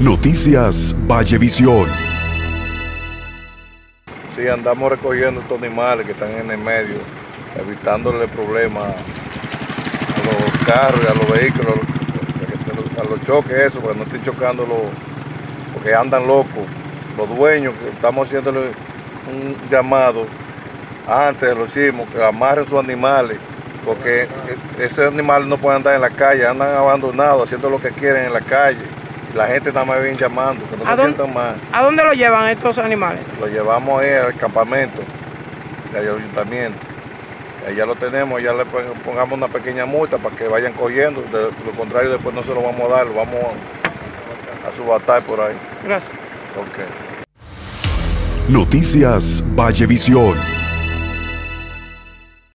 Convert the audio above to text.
Noticias Vallevisión. Sí, andamos recogiendo estos animales que están en el medio, evitándole problemas a los carros y a los vehículos, a los choques, eso, porque no estén chocando los, porque andan locos. Los dueños, estamos haciéndole un llamado, antes lo hicimos, que amarren sus animales, porque esos animales no pueden andar en la calle, andan abandonados, haciendo lo que quieren en la calle la gente nada más viene llamando, que no se sientan mal. ¿A dónde lo llevan estos animales? Lo llevamos ahí al campamento del ayuntamiento. Allá lo tenemos, ya le pongamos una pequeña multa para que vayan cogiendo, de lo contrario después no se lo vamos a dar, lo vamos a, subatar por ahí. Gracias. Noticias Vallevisión.